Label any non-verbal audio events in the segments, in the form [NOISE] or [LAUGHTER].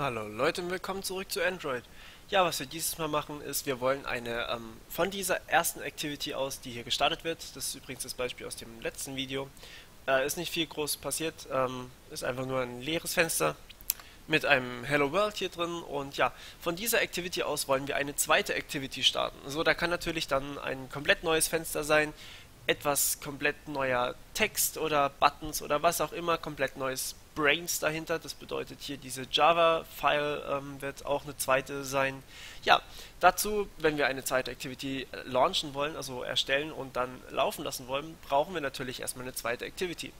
Hallo Leute und willkommen zurück zu Android. Ja, was wir dieses Mal machen ist, wir wollen eine ähm, von dieser ersten Activity aus, die hier gestartet wird, das ist übrigens das Beispiel aus dem letzten Video, äh, ist nicht viel groß passiert, ähm, ist einfach nur ein leeres Fenster mit einem Hello World hier drin und ja, von dieser Activity aus wollen wir eine zweite Activity starten. So, da kann natürlich dann ein komplett neues Fenster sein, etwas komplett neuer Text oder Buttons oder was auch immer, komplett neues Brains dahinter. Das bedeutet hier diese Java-File ähm, wird auch eine zweite sein. Ja, dazu, wenn wir eine zweite Activity äh, launchen wollen, also erstellen und dann laufen lassen wollen, brauchen wir natürlich erstmal eine zweite Activity.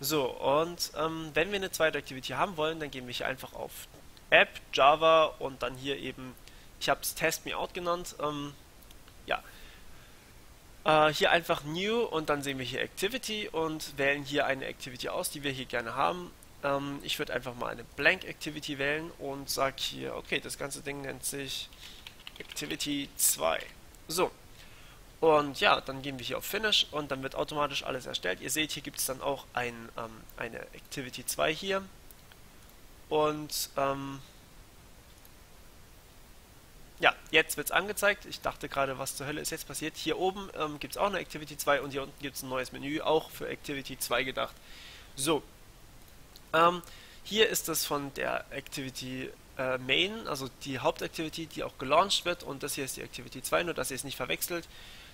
So, und ähm, wenn wir eine zweite Activity haben wollen, dann gehen wir hier einfach auf App, Java und dann hier eben, ich habe es Test Me Out genannt, ähm, ja, äh, hier einfach New und dann sehen wir hier Activity und wählen hier eine Activity aus, die wir hier gerne haben. Ähm, ich würde einfach mal eine Blank Activity wählen und sage hier, okay, das ganze Ding nennt sich Activity 2. So. Und ja, dann gehen wir hier auf Finish und dann wird automatisch alles erstellt. Ihr seht, hier gibt es dann auch ein, ähm, eine Activity 2 hier. Und ähm, ja, jetzt wird es angezeigt. Ich dachte gerade, was zur Hölle ist jetzt passiert. Hier oben ähm, gibt es auch eine Activity 2 und hier unten gibt es ein neues Menü, auch für Activity 2 gedacht. So, ähm, hier ist das von der Activity äh, Main, also die Hauptactivity, die auch gelauncht wird und das hier ist die Activity 2, nur dass ihr es nicht verwechselt.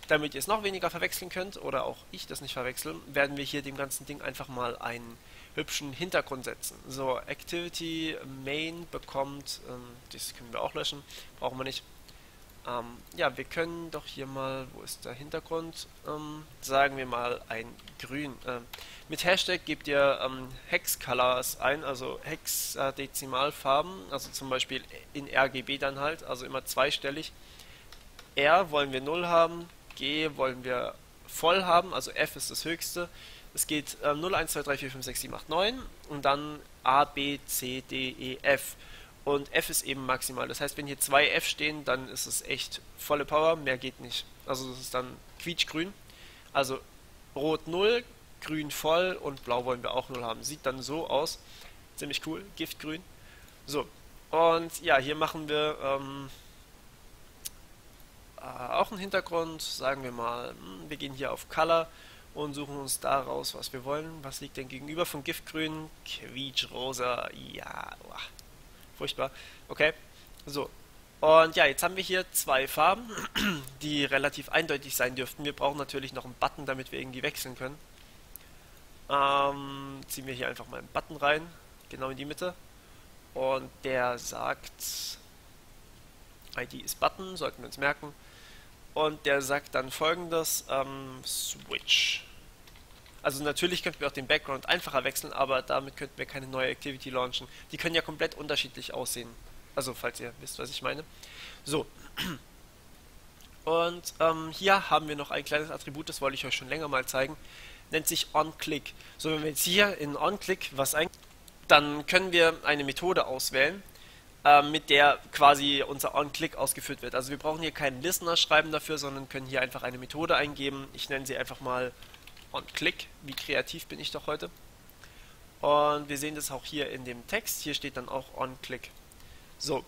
Damit ihr es noch weniger verwechseln könnt oder auch ich das nicht verwechseln, werden wir hier dem ganzen Ding einfach mal einen hübschen Hintergrund setzen. So, Activity Main bekommt, ähm, das können wir auch löschen, brauchen wir nicht. Ähm, ja, wir können doch hier mal, wo ist der Hintergrund, ähm, sagen wir mal ein Grün. Ähm, mit Hashtag gebt ihr ähm, Hex Colors ein, also Hexadezimalfarben, also zum Beispiel in RGB dann halt, also immer zweistellig. R wollen wir 0 haben, G wollen wir voll haben, also F ist das höchste. Es geht äh, 0, 1, 2, 3, 4, 5, 6, 7, 8, 9 und dann A, B, C, D, E, F. Und F ist eben maximal. Das heißt, wenn hier zwei F stehen, dann ist es echt volle Power, mehr geht nicht. Also das ist dann quietschgrün. Also rot 0, grün voll und blau wollen wir auch 0 haben. Sieht dann so aus. Ziemlich cool, giftgrün. So, und ja, hier machen wir ähm, äh, auch einen Hintergrund. Sagen wir mal, hm, wir gehen hier auf Color und suchen uns daraus, was wir wollen. Was liegt denn gegenüber vom Giftgrün? Quietschrosa. Ja, furchtbar. Okay, so. Und ja, jetzt haben wir hier zwei Farben, [CLEARS THROAT] die relativ eindeutig sein dürften. Wir brauchen natürlich noch einen Button, damit wir irgendwie wechseln können. Ähm, ziehen wir hier einfach mal einen Button rein, genau in die Mitte. Und der sagt, ID ist Button, sollten wir uns merken. Und der sagt dann folgendes, ähm, Switch. Also natürlich könnten wir auch den Background einfacher wechseln, aber damit könnten wir keine neue Activity launchen. Die können ja komplett unterschiedlich aussehen. Also falls ihr wisst, was ich meine. So. Und ähm, hier haben wir noch ein kleines Attribut, das wollte ich euch schon länger mal zeigen. Nennt sich OnClick. So, wenn wir jetzt hier in OnClick was ein... Dann können wir eine Methode auswählen, äh, mit der quasi unser OnClick ausgeführt wird. Also wir brauchen hier keinen Listener schreiben dafür, sondern können hier einfach eine Methode eingeben. Ich nenne sie einfach mal OnClick. Wie kreativ bin ich doch heute. Und wir sehen das auch hier in dem Text. Hier steht dann auch OnClick. So.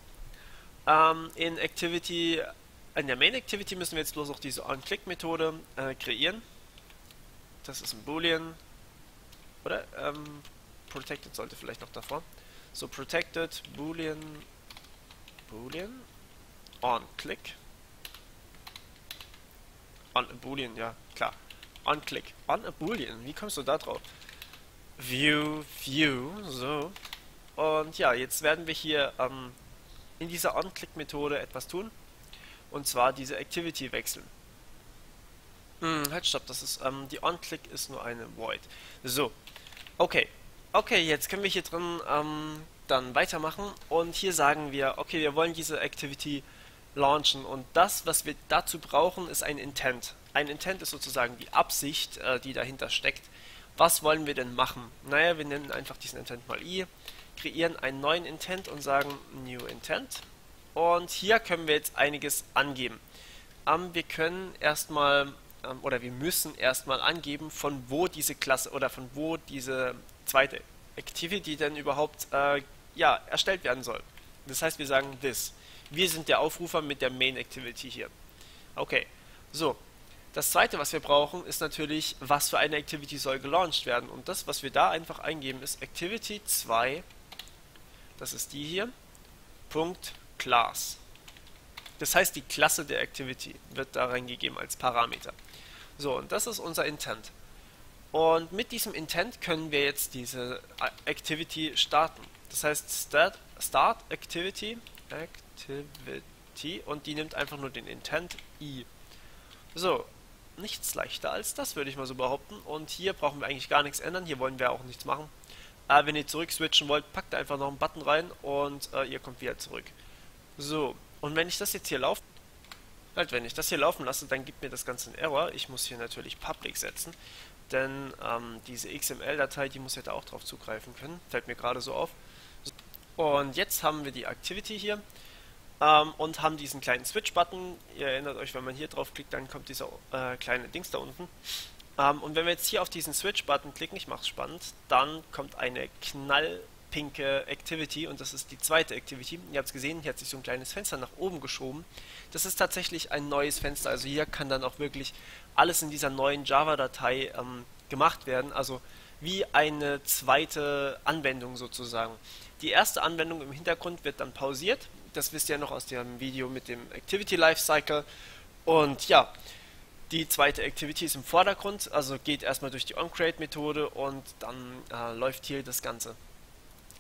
Ähm, in Activity, in der Main Activity müssen wir jetzt bloß auch diese OnClick-Methode äh, kreieren. Das ist ein Boolean. Oder? Ähm, protected sollte vielleicht noch davor. So, protected, boolean, boolean, on click. On boolean, ja, klar. On click, on a boolean, wie kommst du da drauf? View, view, so. Und ja, jetzt werden wir hier ähm, in dieser On-Click-Methode etwas tun. Und zwar diese Activity wechseln. Hm, halt, stopp, das ist, ähm, die On-Click ist nur eine Void. So, okay, Okay, jetzt können wir hier drin ähm, dann weitermachen und hier sagen wir, okay, wir wollen diese Activity launchen und das, was wir dazu brauchen, ist ein Intent. Ein Intent ist sozusagen die Absicht, äh, die dahinter steckt. Was wollen wir denn machen? Naja, wir nennen einfach diesen Intent mal i, kreieren einen neuen Intent und sagen New Intent und hier können wir jetzt einiges angeben. Ähm, wir können erstmal ähm, oder wir müssen erstmal angeben, von wo diese Klasse oder von wo diese zweite Activity denn überhaupt äh, ja, erstellt werden soll. Das heißt, wir sagen this. Wir sind der Aufrufer mit der Main Activity hier. Okay, so. Das zweite, was wir brauchen, ist natürlich, was für eine Activity soll gelauncht werden. Und das, was wir da einfach eingeben, ist Activity 2, das ist die hier, Punkt Class. Das heißt, die Klasse der Activity wird da reingegeben als Parameter. So, und das ist unser Intent. Und mit diesem Intent können wir jetzt diese Activity starten. Das heißt Start, Start Activity, Activity und die nimmt einfach nur den Intent i. So, nichts leichter als das, würde ich mal so behaupten. Und hier brauchen wir eigentlich gar nichts ändern, hier wollen wir auch nichts machen. Äh, wenn ihr zurück switchen wollt, packt einfach noch einen Button rein und äh, ihr kommt wieder zurück. So, und wenn ich das jetzt hier laufe, halt, wenn ich das hier laufen lasse, dann gibt mir das Ganze einen Error. Ich muss hier natürlich Public setzen denn ähm, diese XML-Datei, die muss ja da auch drauf zugreifen können. Fällt mir gerade so auf. Und jetzt haben wir die Activity hier ähm, und haben diesen kleinen Switch-Button. Ihr erinnert euch, wenn man hier drauf klickt, dann kommt dieser äh, kleine Dings da unten. Ähm, und wenn wir jetzt hier auf diesen Switch-Button klicken, ich mache es spannend, dann kommt eine knall pinke Activity und das ist die zweite Activity. Ihr habt es gesehen, hier hat sich so ein kleines Fenster nach oben geschoben. Das ist tatsächlich ein neues Fenster, also hier kann dann auch wirklich alles in dieser neuen Java-Datei ähm, gemacht werden, also wie eine zweite Anwendung sozusagen. Die erste Anwendung im Hintergrund wird dann pausiert, das wisst ihr noch aus dem Video mit dem Activity Lifecycle und ja, die zweite Activity ist im Vordergrund, also geht erstmal durch die onCreate-Methode und dann äh, läuft hier das Ganze.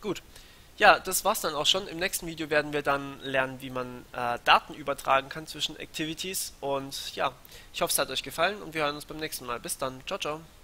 Gut. Ja, das war's dann auch schon. Im nächsten Video werden wir dann lernen, wie man äh, Daten übertragen kann zwischen Activities. Und ja, ich hoffe, es hat euch gefallen und wir hören uns beim nächsten Mal. Bis dann. Ciao, ciao.